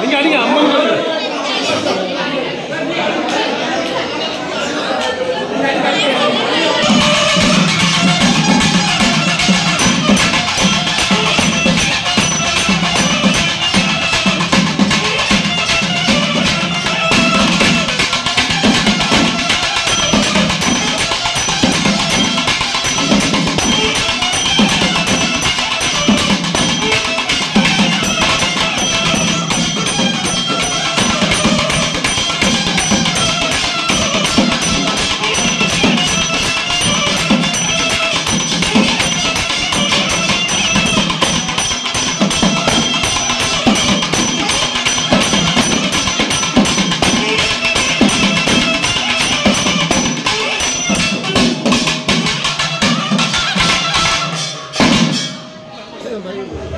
നിങ്ങൾ അടിയ അമ്മ ভাই